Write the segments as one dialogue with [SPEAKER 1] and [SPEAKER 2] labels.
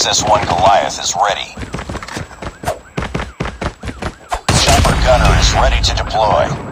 [SPEAKER 1] XS-1 Goliath is ready. Chopper gunner is ready to deploy.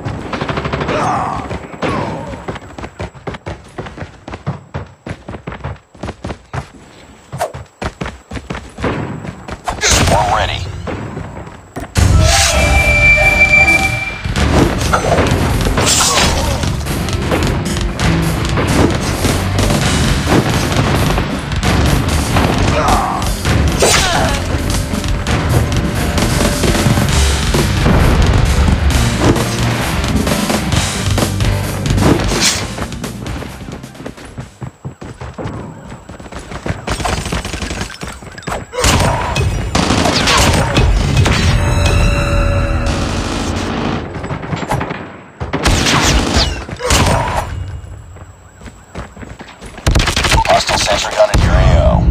[SPEAKER 1] Hostile sentry gun in your AO.